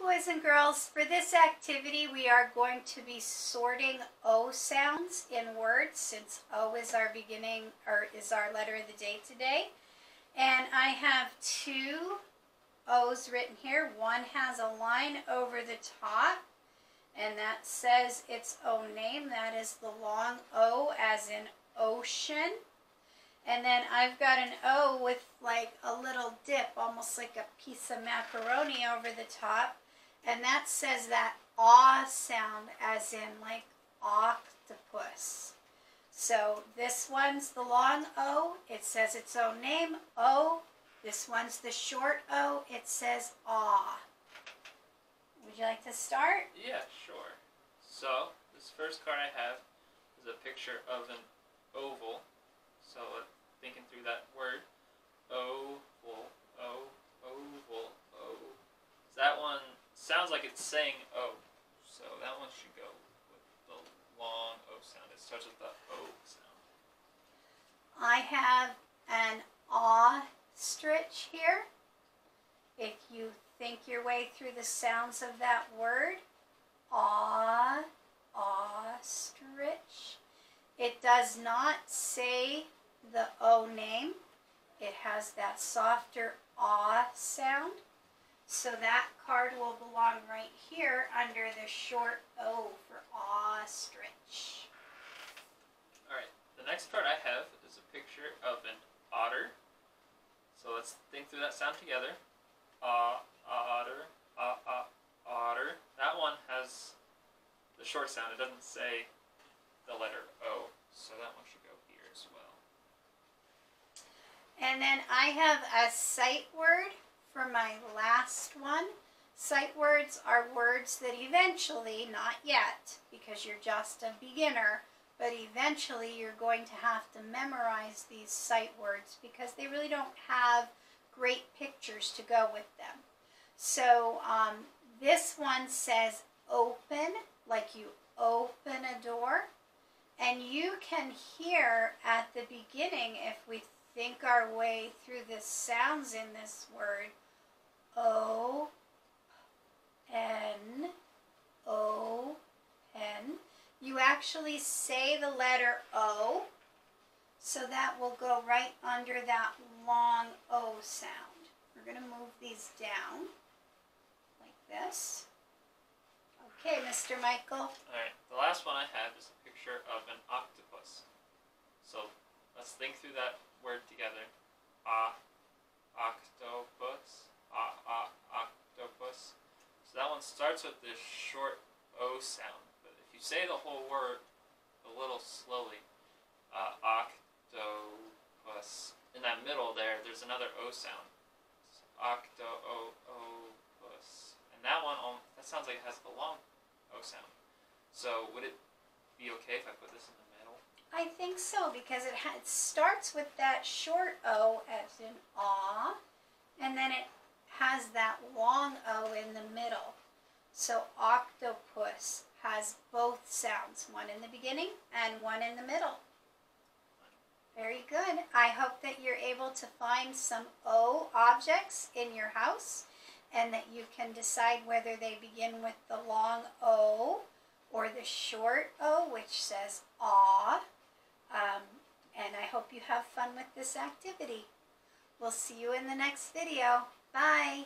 boys and girls. For this activity, we are going to be sorting O sounds in words since O is our beginning or is our letter of the day today. And I have two O's written here. One has a line over the top and that says its O name. That is the long O as in ocean. And then I've got an O with like a little dip, almost like a piece of macaroni over the top. And that says that aw sound as in like octopus. So this one's the long O. It says its own name, O. This one's the short O. It says aw. Would you like to start? Yeah, sure. So, this first card I have is a picture of an oval. So, thinking through that word, oval, o, oval, o. That one sounds like it's saying O. So that one should go with the long O sound. It starts with the O sound. I have an ostrich here. If you think your way through the sounds of that word, aw, stretch. It does not say the O name. It has that softer ah sound. So that card will belong right here under the short O for ostrich. Alright, the next card I have is a picture of an otter. So let's think through that sound together. Ah, uh, otter, ah, uh, uh, otter. That one has the short sound. It doesn't say the letter O, so that one should go here as well. And then I have a sight word for my last one. Sight words are words that eventually, not yet, because you're just a beginner, but eventually you're going to have to memorize these sight words because they really don't have great pictures to go with them. So um, this one says open, like you open a door. And you can hear at the beginning, if we think our way through the sounds in this word, O, N, O, N. You actually say the letter O, so that will go right under that long O sound. We're going to move these down like this. Okay, Mr. Michael. Alright, the last one I have is a picture of an octopus. So let's think through that word together. Ah, octopus. Ah, ah, octopus. So that one starts with this short O sound. But if you say the whole word a little slowly, uh, octopus. In that middle there, there's another O sound. Octo, O, O, bus. And that one, that sounds like it has the long O sound. So would it be okay if I put this in the? I think so because it, it starts with that short O as in ah, and then it has that long O in the middle. So octopus has both sounds, one in the beginning and one in the middle. Very good. I hope that you're able to find some O objects in your house and that you can decide whether they begin with the long O or the short O, which says aw. Um, and I hope you have fun with this activity. We'll see you in the next video. Bye.